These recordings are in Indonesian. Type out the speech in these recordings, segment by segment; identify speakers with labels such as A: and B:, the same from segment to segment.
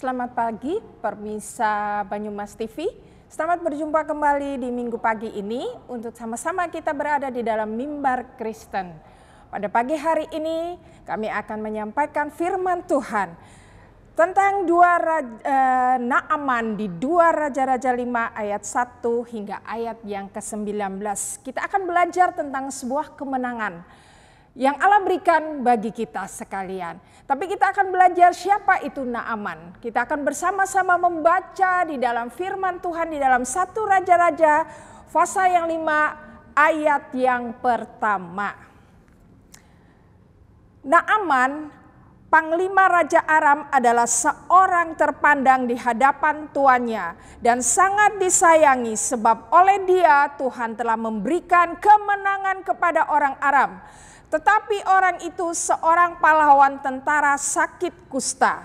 A: Selamat pagi, permisa Banyumas TV. Selamat berjumpa kembali di minggu pagi ini untuk sama-sama kita berada di dalam mimbar Kristen. Pada pagi hari ini kami akan menyampaikan firman Tuhan tentang dua raja, eh, Naaman di dua Raja-Raja 5 ayat 1 hingga ayat yang ke-19. Kita akan belajar tentang sebuah kemenangan yang Allah berikan bagi kita sekalian. Tapi kita akan belajar siapa itu Naaman. Kita akan bersama-sama membaca di dalam firman Tuhan di dalam satu Raja-Raja pasal yang lima ayat yang pertama. Naaman Panglima Raja Aram adalah seorang terpandang di hadapan tuannya dan sangat disayangi sebab oleh dia Tuhan telah memberikan kemenangan kepada orang Aram. Tetapi orang itu seorang pahlawan tentara sakit kusta.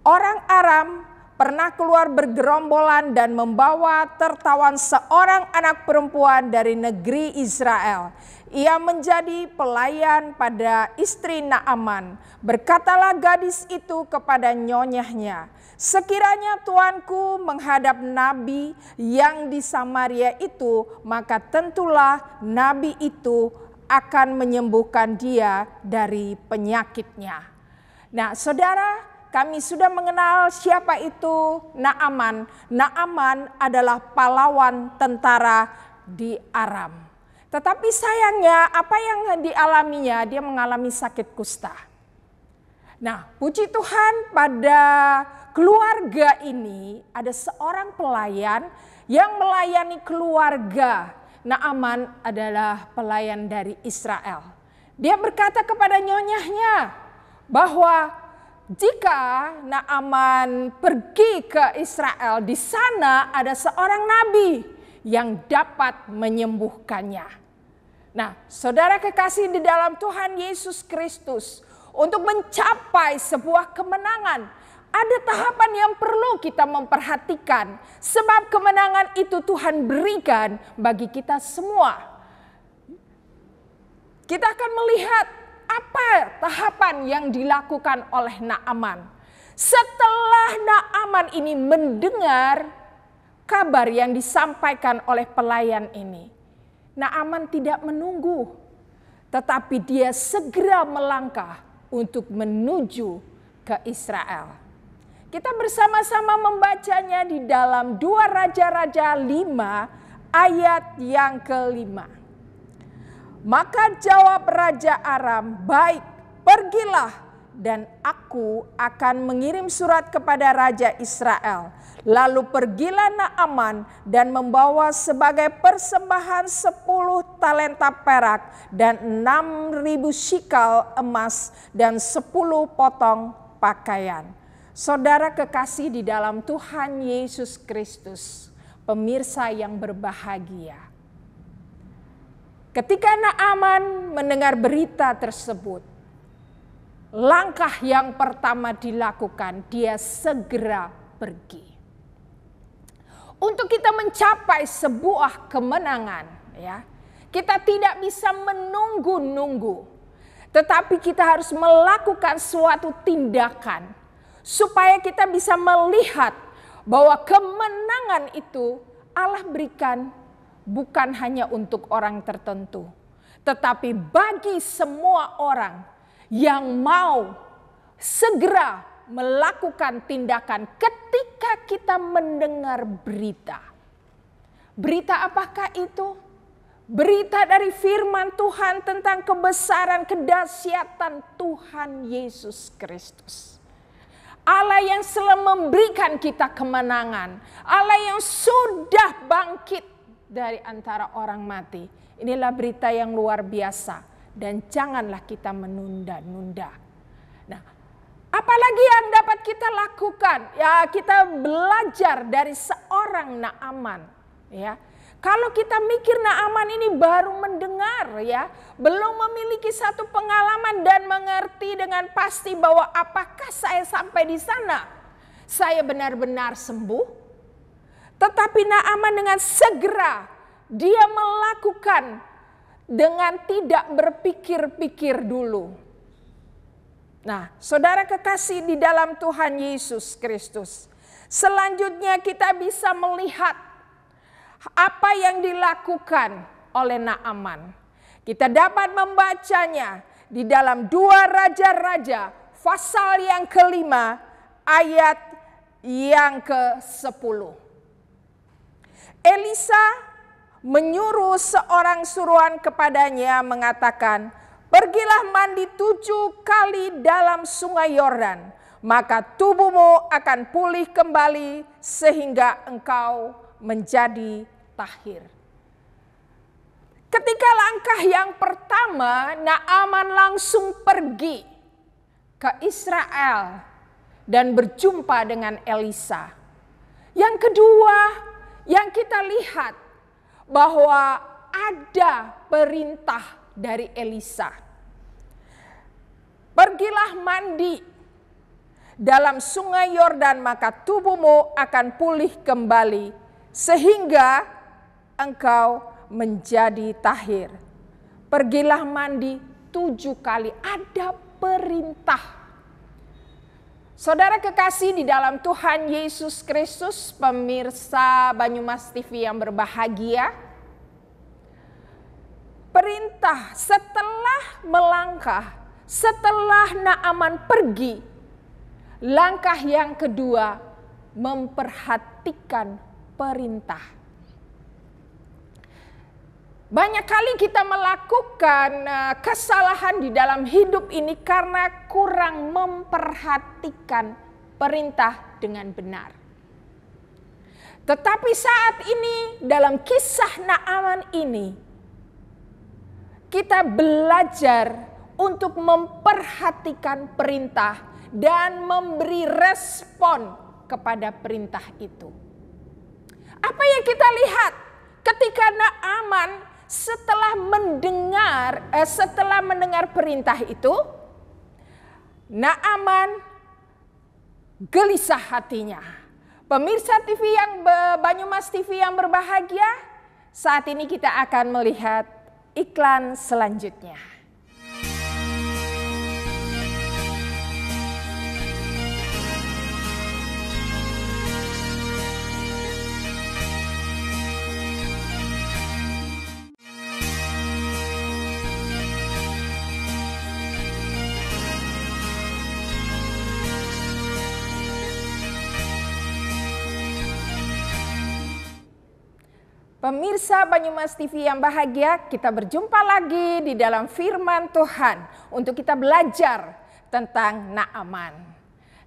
A: Orang Aram pernah keluar bergerombolan dan membawa tertawan seorang anak perempuan dari negeri Israel. Ia menjadi pelayan pada istri Naaman. Berkatalah gadis itu kepada nyonyahnya, Sekiranya tuanku menghadap nabi yang di Samaria itu, maka tentulah nabi itu akan menyembuhkan dia dari penyakitnya. Nah, saudara, kami sudah mengenal siapa itu Naaman. Naaman adalah pahlawan tentara di Aram. Tetapi sayangnya apa yang dialaminya, dia mengalami sakit kusta. Nah, puji Tuhan pada keluarga ini ada seorang pelayan yang melayani keluarga Naaman adalah pelayan dari Israel. Dia berkata kepada nyonyahnya bahwa jika Naaman pergi ke Israel, di sana ada seorang nabi yang dapat menyembuhkannya. Nah, saudara kekasih di dalam Tuhan Yesus Kristus, untuk mencapai sebuah kemenangan, ada tahapan yang perlu kita memperhatikan, sebab kemenangan itu Tuhan berikan bagi kita semua. Kita akan melihat apa tahapan yang dilakukan oleh Naaman. Setelah Naaman ini mendengar kabar yang disampaikan oleh pelayan ini, Naaman tidak menunggu, tetapi dia segera melangkah untuk menuju ke Israel. Kita bersama-sama membacanya di dalam dua Raja-Raja 5 ayat yang kelima. Maka jawab Raja Aram, baik pergilah dan aku akan mengirim surat kepada Raja Israel. Lalu pergilah Naaman dan membawa sebagai persembahan sepuluh talenta perak dan enam ribu shikal emas dan sepuluh potong pakaian Saudara kekasih di dalam Tuhan Yesus Kristus, pemirsa yang berbahagia. Ketika Naaman mendengar berita tersebut, langkah yang pertama dilakukan, dia segera pergi. Untuk kita mencapai sebuah kemenangan, ya, kita tidak bisa menunggu-nunggu, tetapi kita harus melakukan suatu tindakan supaya kita bisa melihat bahwa kemenangan itu Allah berikan bukan hanya untuk orang tertentu, tetapi bagi semua orang yang mau segera melakukan tindakan ketika kita mendengar berita. Berita apakah itu? Berita dari firman Tuhan tentang kebesaran kedahsyatan Tuhan Yesus Kristus. Allah yang selalu memberikan kita kemenangan. Allah yang sudah bangkit dari antara orang mati. Inilah berita yang luar biasa. Dan janganlah kita menunda-nunda. Nah, apalagi yang dapat kita lakukan? Ya, kita belajar dari seorang Naaman. Ya, kalau kita mikir Naaman ini baru mendengar ya, belum memiliki satu pengalaman dan mengerti dengan pasti bahwa apakah saya sampai di sana, saya benar-benar sembuh. Tetapi Naaman dengan segera dia melakukan dengan tidak berpikir-pikir dulu. Nah, saudara kekasih di dalam Tuhan Yesus Kristus, selanjutnya kita bisa melihat apa yang dilakukan oleh Naaman. Kita dapat membacanya di dalam dua raja-raja pasal yang kelima ayat yang ke-10. Elisa menyuruh seorang suruhan kepadanya mengatakan, Pergilah mandi tujuh kali dalam sungai Yordan, maka tubuhmu akan pulih kembali sehingga engkau menjadi tahir. Ketika langkah yang pertama, Naaman langsung pergi ke Israel dan berjumpa dengan Elisa. Yang kedua, yang kita lihat bahwa ada perintah dari Elisa Pergilah mandi dalam sungai Yordan maka tubuhmu akan pulih kembali sehingga engkau menjadi tahir. Pergilah mandi tujuh kali ada perintah. Saudara kekasih di dalam Tuhan Yesus Kristus, pemirsa Banyumas TV yang berbahagia. Perintah setelah melangkah setelah Naaman pergi, langkah yang kedua memperhatikan perintah. Banyak kali kita melakukan eh, kesalahan di dalam hidup ini karena kurang memperhatikan perintah dengan benar. Tetapi saat ini dalam kisah Naaman ini kita belajar untuk memperhatikan perintah dan memberi respon kepada perintah itu. Apa yang kita lihat ketika Naaman setelah mendengar eh, setelah mendengar perintah itu Naaman gelisah hatinya. Pemirsa TV yang Banyumas TV yang berbahagia, saat ini kita akan melihat iklan selanjutnya. Pemirsa Banyumas TV yang bahagia, kita berjumpa lagi di dalam firman Tuhan untuk kita belajar tentang Naaman.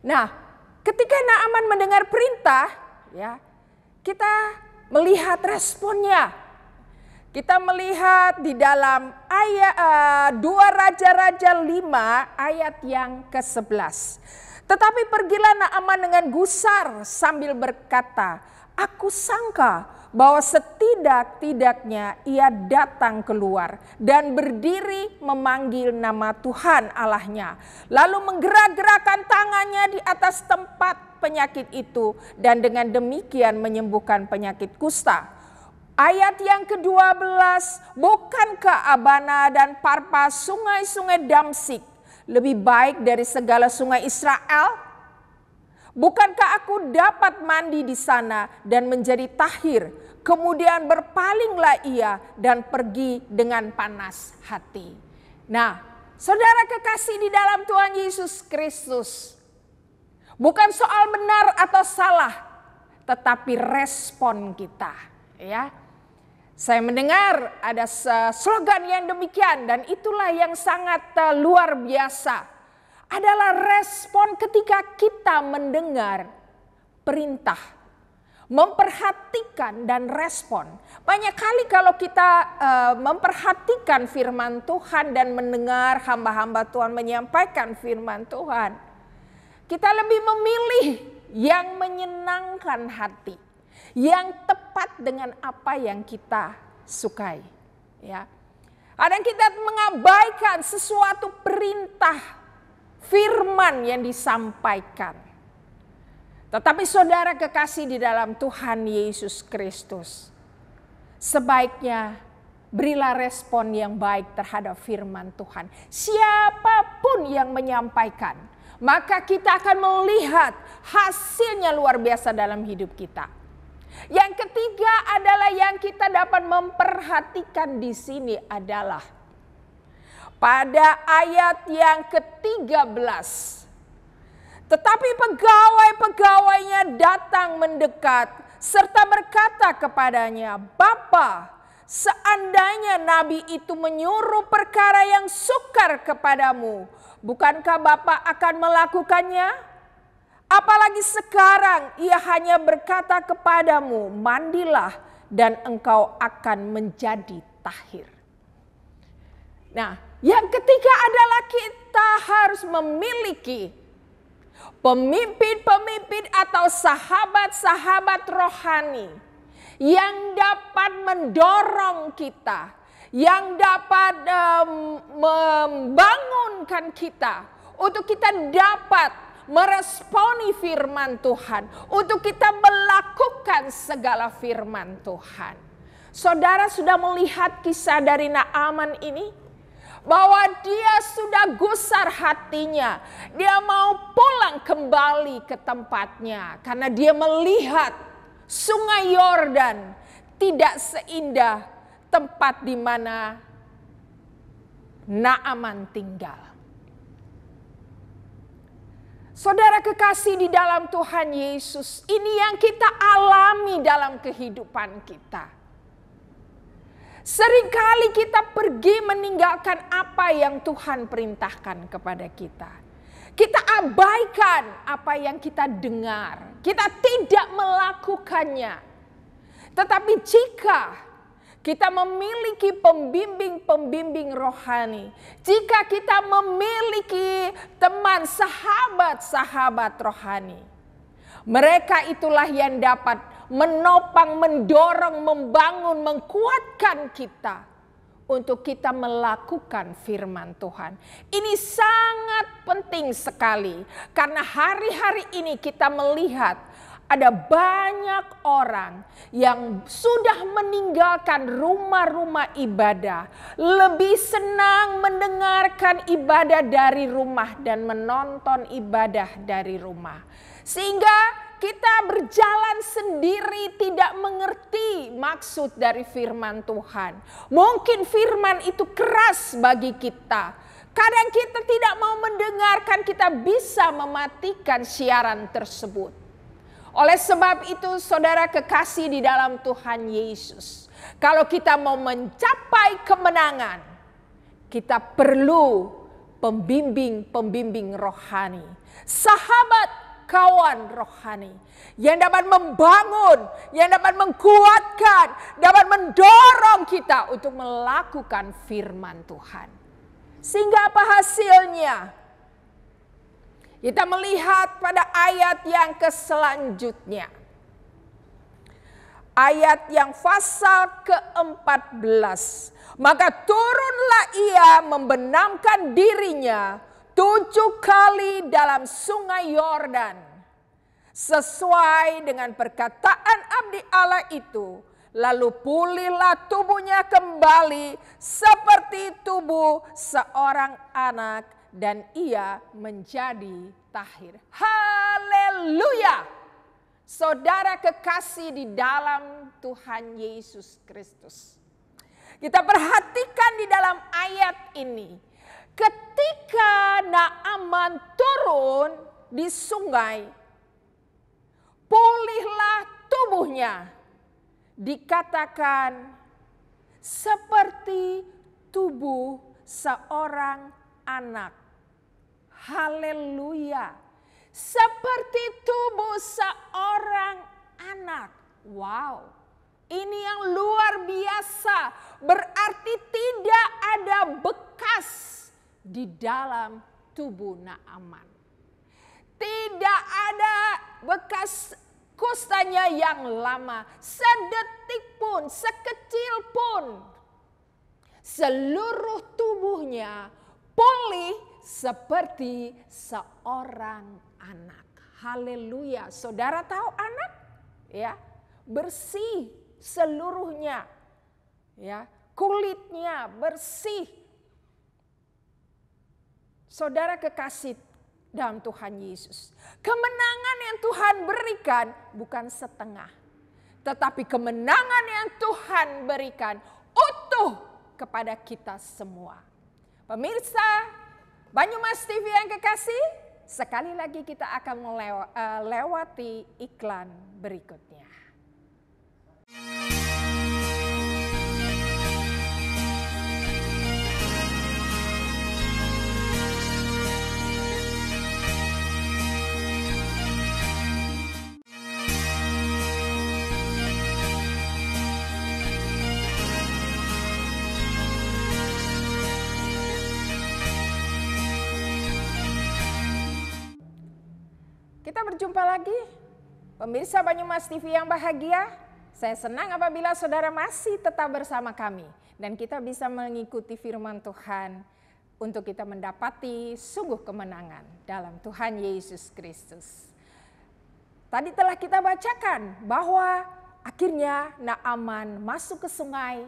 A: Nah, ketika Naaman mendengar perintah, ya, kita melihat responnya. Kita melihat di dalam ayat uh, dua raja-raja lima ayat yang ke-11. Tetapi pergilah Naaman dengan gusar sambil berkata, Aku sangka bahwa setidak-tidaknya ia datang keluar dan berdiri memanggil nama Tuhan Allahnya. Lalu menggerak-gerakkan tangannya di atas tempat penyakit itu dan dengan demikian menyembuhkan penyakit kusta. Ayat yang ke-12, bukankah Abana dan Parpa sungai-sungai Damsik lebih baik dari segala sungai Israel? Bukankah aku dapat mandi di sana dan menjadi tahir? Kemudian berpalinglah ia dan pergi dengan panas hati. Nah, saudara kekasih di dalam Tuhan Yesus Kristus. Bukan soal benar atau salah, tetapi respon kita. Ya, saya mendengar ada slogan yang demikian dan itulah yang sangat uh, luar biasa adalah respon ketika kita mendengar perintah, memperhatikan dan respon. Banyak kali kalau kita uh, memperhatikan firman Tuhan dan mendengar hamba-hamba Tuhan menyampaikan firman Tuhan, kita lebih memilih yang menyenangkan hati, yang tepat dengan apa yang kita sukai. Ya, kadang kita mengabaikan sesuatu perintah firman yang disampaikan. Tetapi saudara kekasih di dalam Tuhan Yesus Kristus, sebaiknya berilah respon yang baik terhadap firman Tuhan. Siapa pun yang menyampaikan, maka kita akan melihat hasilnya luar biasa dalam hidup kita. Yang ketiga adalah yang kita dapat memperhatikan di sini adalah pada ayat yang ke-13. Tetapi pegawai-pegawainya datang mendekat serta berkata kepadanya, "Bapa, seandainya nabi itu menyuruh perkara yang sukar kepadamu, bukankah Bapa akan melakukannya? Apalagi sekarang ia hanya berkata kepadamu, mandilah dan engkau akan menjadi tahir." Nah, yang ketiga adalah kita harus memiliki pemimpin-pemimpin atau sahabat-sahabat rohani yang dapat mendorong kita, yang dapat um, membangunkan kita untuk kita dapat meresponi firman Tuhan, untuk kita melakukan segala firman Tuhan. Saudara sudah melihat kisah dari Naaman ini? Bahwa dia sudah gusar hatinya. Dia mau pulang kembali ke tempatnya karena dia melihat sungai Yordan tidak seindah tempat di mana Naaman tinggal. Saudara kekasih di dalam Tuhan Yesus, ini yang kita alami dalam kehidupan kita. Seringkali kita pergi meninggalkan apa yang Tuhan perintahkan kepada kita. Kita abaikan apa yang kita dengar. Kita tidak melakukannya. Tetapi jika kita memiliki pembimbing-pembimbing rohani, jika kita memiliki teman sahabat-sahabat rohani, mereka itulah yang dapat menopang, mendorong, membangun, mengkuatkan kita untuk kita melakukan firman Tuhan. Ini sangat penting sekali karena hari-hari ini kita melihat ada banyak orang yang sudah meninggalkan rumah-rumah ibadah, lebih senang mendengarkan ibadah dari rumah dan menonton ibadah dari rumah, sehingga kita berjalan sendiri tidak mengerti maksud dari firman Tuhan. Mungkin firman itu keras bagi kita. Kadang kita tidak mau mendengarkan, kita bisa mematikan siaran tersebut. Oleh sebab itu, saudara kekasih di dalam Tuhan Yesus, kalau kita mau mencapai kemenangan, kita perlu pembimbing-pembimbing rohani, sahabat kawan rohani yang dapat membangun, yang dapat mengkuatkan, dapat mendorong kita untuk melakukan firman Tuhan. Sehingga apa hasilnya? Kita melihat pada ayat yang keselanjutnya. Ayat yang pasal ke-14. Maka turunlah ia membenamkan dirinya tujuh kali dalam sungai Yordan. Sesuai dengan perkataan abdi Allah itu, lalu pulihlah tubuhnya kembali seperti tubuh seorang anak dan ia menjadi tahir. Haleluya! Saudara kekasih di dalam Tuhan Yesus Kristus. Kita perhatikan di dalam ayat ini Ketika Naaman turun di sungai, pulihlah tubuhnya. Dikatakan seperti tubuh seorang anak. Haleluya. Seperti tubuh seorang anak. Wow. Ini yang luar biasa. Berarti tidak ada bekas di dalam tubuh Naaman. Tidak ada bekas kustanya yang lama, sedetik pun, sekecil pun. Seluruh tubuhnya pulih seperti seorang anak. Haleluya. Saudara tahu anak? Ya, bersih seluruhnya. Ya, kulitnya bersih. Saudara kekasih dalam Tuhan Yesus. Kemenangan yang Tuhan berikan bukan setengah. Tetapi kemenangan yang Tuhan berikan utuh kepada kita semua. Pemirsa Banyumas TV yang kekasih, sekali lagi kita akan melewati eh, iklan berikutnya. Kita berjumpa lagi, pemirsa Banyumas TV yang bahagia. Saya senang apabila saudara masih tetap bersama kami dan kita bisa mengikuti firman Tuhan untuk kita mendapati sungguh kemenangan dalam Tuhan Yesus Kristus. Tadi telah kita bacakan bahwa akhirnya Naaman masuk ke sungai,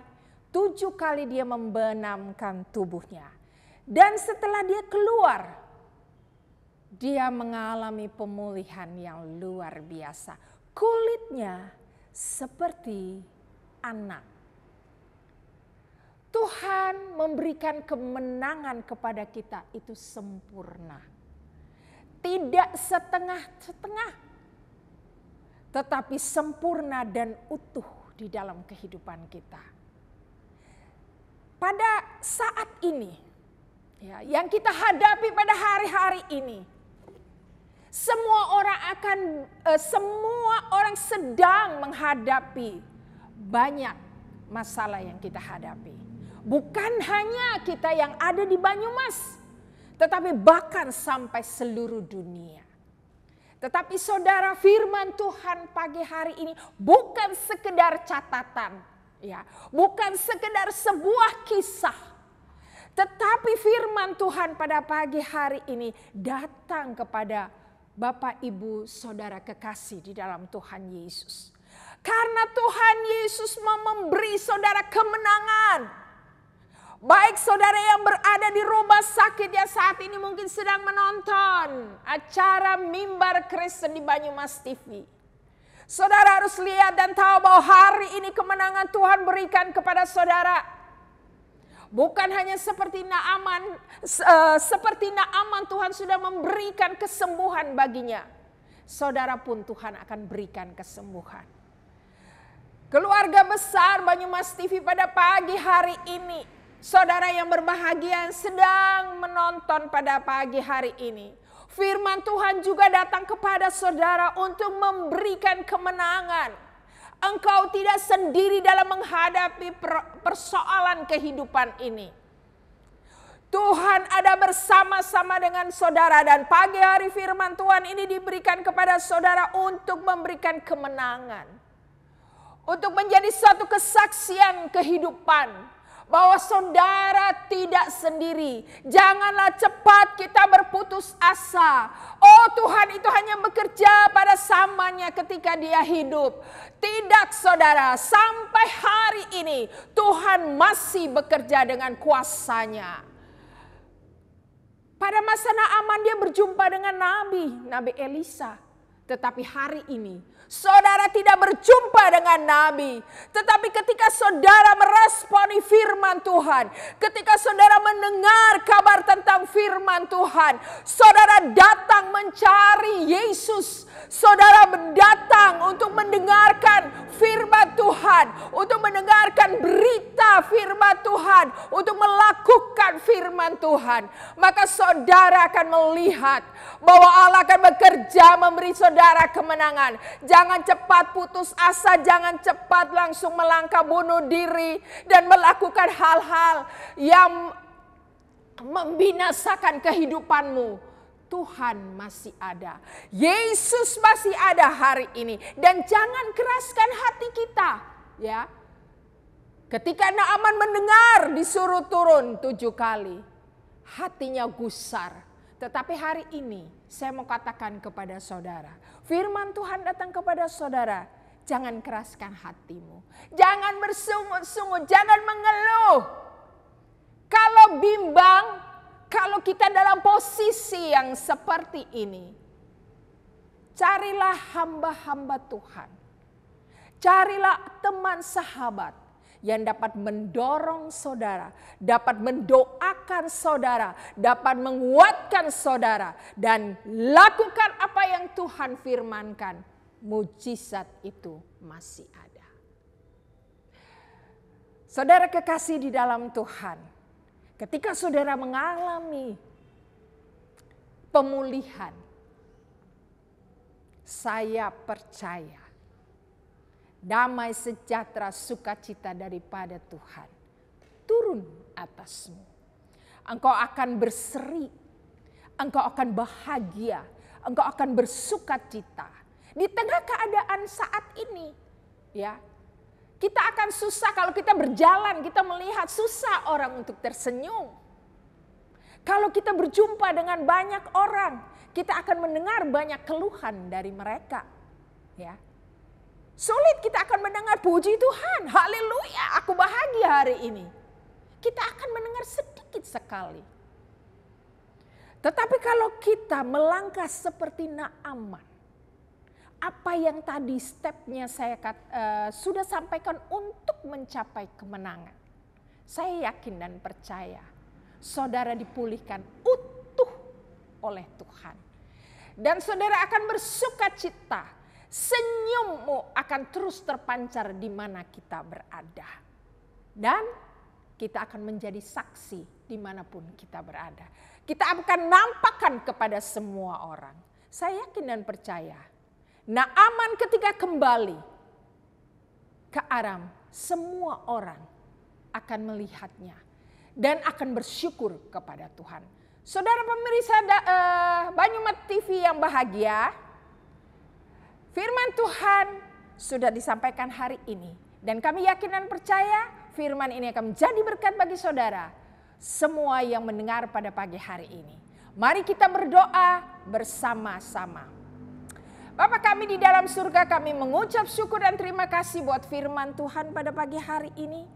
A: tujuh kali dia membenamkan tubuhnya. Dan setelah dia keluar dia mengalami pemulihan yang luar biasa. Kulitnya seperti anak. Tuhan memberikan kemenangan kepada kita itu sempurna. Tidak setengah-setengah. Tetapi sempurna dan utuh di dalam kehidupan kita. Pada saat ini, ya, yang kita hadapi pada hari-hari ini, semua orang akan uh, semua orang sedang menghadapi banyak masalah yang kita hadapi. Bukan hanya kita yang ada di Banyumas, tetapi bahkan sampai seluruh dunia. Tetapi saudara firman Tuhan pagi hari ini bukan sekedar catatan, ya, bukan sekedar sebuah kisah, tetapi firman Tuhan pada pagi hari ini datang kepada Bapak, Ibu, Saudara kekasih di dalam Tuhan Yesus. Karena Tuhan Yesus mau memberi saudara kemenangan. Baik saudara yang berada di rumah sakit yang saat ini mungkin sedang menonton acara mimbar Kristen di Banyumas TV. Saudara harus lihat dan tahu bahwa hari ini kemenangan Tuhan berikan kepada saudara Bukan hanya seperti Naaman, uh, seperti Naaman Tuhan sudah memberikan kesembuhan baginya. Saudara pun Tuhan akan berikan kesembuhan. Keluarga besar Banyumas TV pada pagi hari ini. Saudara yang berbahagia yang sedang menonton pada pagi hari ini. Firman Tuhan juga datang kepada saudara untuk memberikan kemenangan Engkau tidak sendiri dalam menghadapi persoalan kehidupan ini. Tuhan ada bersama-sama dengan saudara dan pagi hari firman Tuhan ini diberikan kepada saudara untuk memberikan kemenangan. Untuk menjadi satu kesaksian kehidupan bahwa saudara tidak sendiri. Janganlah cepat kita berputus asa. Oh Tuhan itu hanya bekerja pada samanya ketika dia hidup. Tidak saudara, sampai hari ini Tuhan masih bekerja dengan kuasanya. Pada masa Naaman dia berjumpa dengan Nabi, Nabi Elisa. Tetapi hari ini Saudara tidak berjumpa dengan nabi, tetapi ketika saudara meresponi firman Tuhan, ketika saudara mendengar kabar tentang firman Tuhan, saudara datang mencari Yesus. Saudara datang untuk mendengarkan firman Tuhan, untuk mendengarkan berita firman Tuhan, untuk melakukan firman Tuhan. Maka saudara akan melihat bahwa Allah akan bekerja memberi saudara kemenangan. Jangan cepat putus asa, jangan cepat langsung melangkah bunuh diri dan melakukan hal-hal yang membinasakan kehidupanmu. Tuhan masih ada. Yesus masih ada hari ini dan jangan keraskan hati kita, ya. Ketika Naaman mendengar disuruh turun tujuh kali, hatinya gusar. Tetapi hari ini saya mau katakan kepada saudara, firman Tuhan datang kepada saudara. jangan keraskan hatimu. Jangan bersungut-sungut, jangan mengeluh. Kalau bimbang, kalau kita dalam posisi yang seperti ini, carilah hamba-hamba Tuhan. Carilah teman sahabat yang dapat mendorong saudara, dapat mendoakan saudara, dapat menguatkan saudara, dan lakukan apa yang Tuhan firmankan. Mujizat itu masih ada. Saudara kekasih di dalam Tuhan, ketika saudara mengalami pemulihan, saya percaya damai sejahtera sukacita daripada Tuhan turun atasmu. Engkau akan berseri, engkau akan bahagia, engkau akan bersukacita di tengah keadaan saat ini. Ya, kita akan susah kalau kita berjalan, kita melihat susah orang untuk tersenyum. Kalau kita berjumpa dengan banyak orang, kita akan mendengar banyak keluhan dari mereka. Ya, Sulit kita akan mendengar puji Tuhan. Haleluya, aku bahagia hari ini. Kita akan mendengar sedikit sekali. Tetapi kalau kita melangkah seperti Naaman, apa yang tadi stepnya saya uh, sudah sampaikan untuk mencapai kemenangan. Saya yakin dan percaya saudara dipulihkan utuh oleh Tuhan. Dan saudara akan bersuka cita senyummu akan terus terpancar di mana kita berada. Dan kita akan menjadi saksi di mana pun kita berada. Kita akan nampakkan kepada semua orang. Saya yakin dan percaya. Naaman ketika kembali ke Aram, semua orang akan melihatnya dan akan bersyukur kepada Tuhan. Saudara pemirsa uh, Banyumat TV yang bahagia, Firman Tuhan sudah disampaikan hari ini. Dan kami yakin dan percaya firman ini akan menjadi berkat bagi saudara. Semua yang mendengar pada pagi hari ini. Mari kita berdoa bersama-sama. Bapak kami di dalam surga kami mengucap syukur dan terima kasih buat firman Tuhan pada pagi hari ini.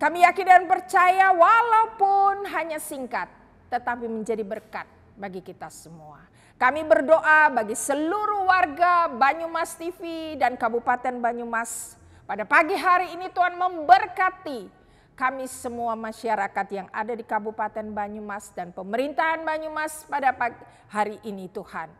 A: Kami yakin dan percaya walaupun hanya singkat tetapi menjadi berkat bagi kita semua. Kami berdoa bagi seluruh warga Banyumas TV dan Kabupaten Banyumas. Pada pagi hari ini Tuhan memberkati kami semua masyarakat yang ada di Kabupaten Banyumas dan pemerintahan Banyumas pada pagi hari ini Tuhan.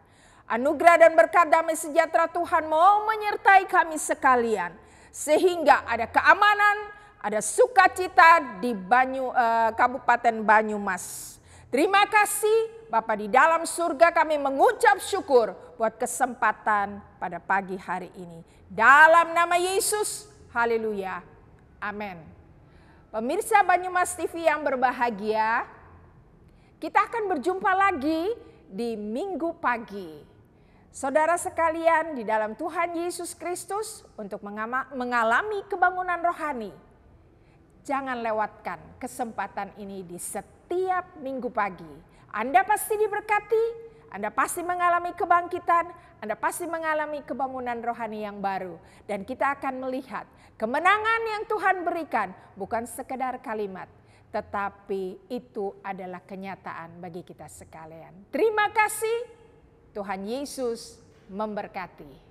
A: Anugerah dan berkat damai sejahtera Tuhan mau menyertai kami sekalian. Sehingga ada keamanan, ada sukacita di Banyu, uh, Kabupaten Banyumas. Terima kasih Bapak di dalam surga kami mengucap syukur buat kesempatan pada pagi hari ini. Dalam nama Yesus, haleluya, amin. Pemirsa Banyumas TV yang berbahagia, kita akan berjumpa lagi di minggu pagi. Saudara sekalian di dalam Tuhan Yesus Kristus untuk mengalami kebangunan rohani. Jangan lewatkan kesempatan ini di setiap minggu pagi anda pasti diberkati, Anda pasti mengalami kebangkitan, Anda pasti mengalami kebangunan rohani yang baru. Dan kita akan melihat kemenangan yang Tuhan berikan bukan sekedar kalimat, tetapi itu adalah kenyataan bagi kita sekalian. Terima kasih Tuhan Yesus memberkati.